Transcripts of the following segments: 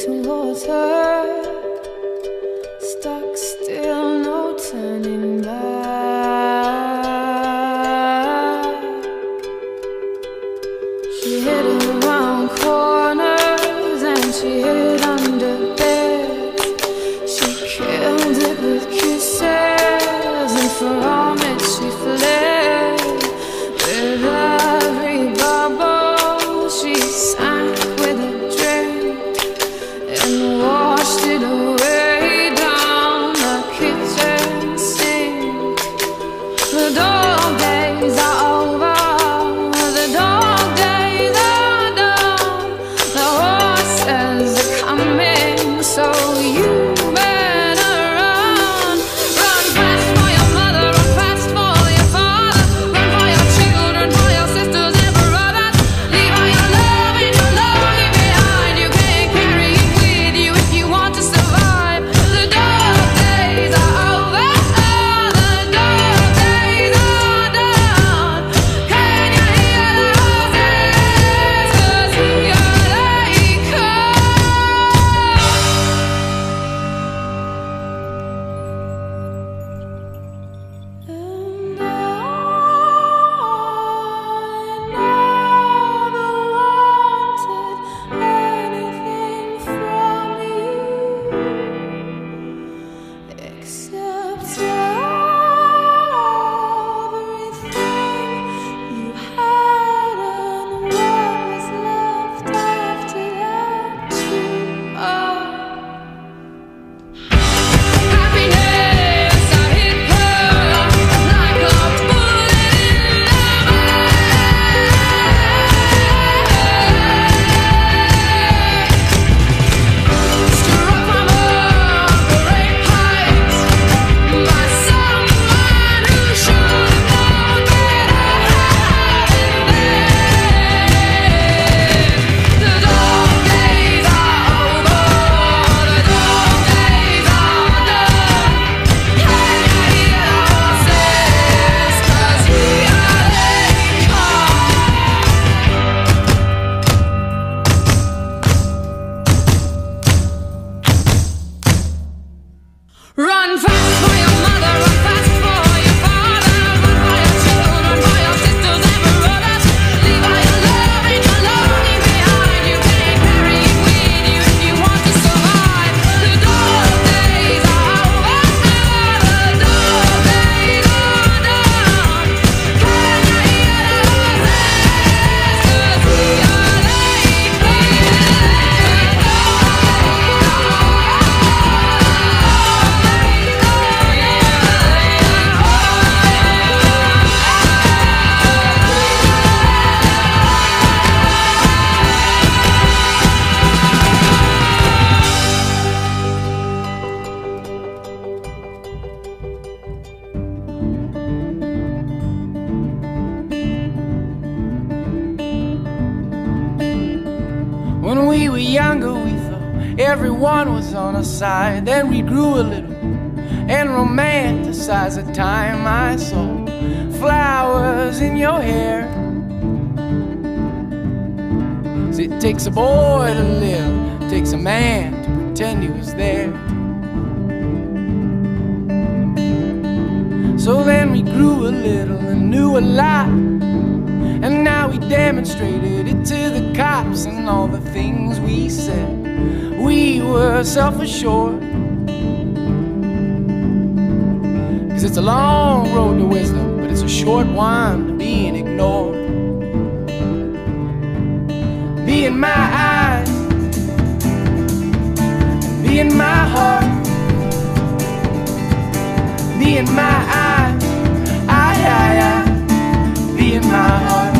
drinking water, stuck still, no turning back. She hid in the wrong corners and she hid. When we were younger, we thought everyone was on our side. Then we grew a little and romanticized the time I saw flowers in your hair. So it takes a boy to live, it takes a man to pretend he was there. So then we grew a little and knew a lot, and now we demonstrated it to the and all the things we said. We were self assured. Cause it's a long road to wisdom, but it's a short one to being ignored. Be in my eyes, be in my heart, be in my eyes, I, I, I, be in my heart.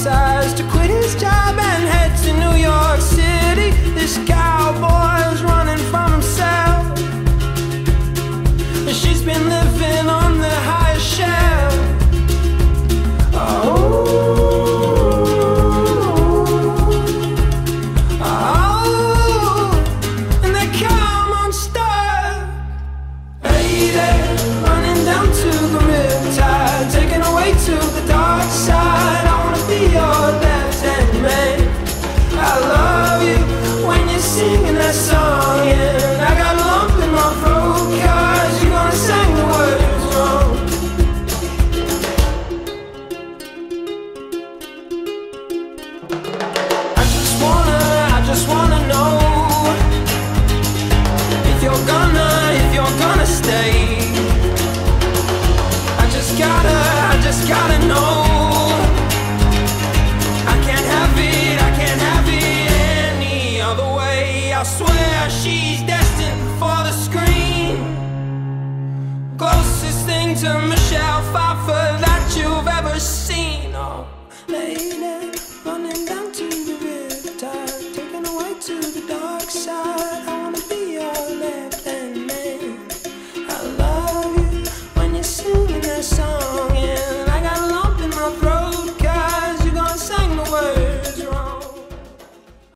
side. she's destined for the screen. Closest thing to Michelle Pfeiffer that you've ever seen. Oh, lady, running down to the river, taking away to the dark side.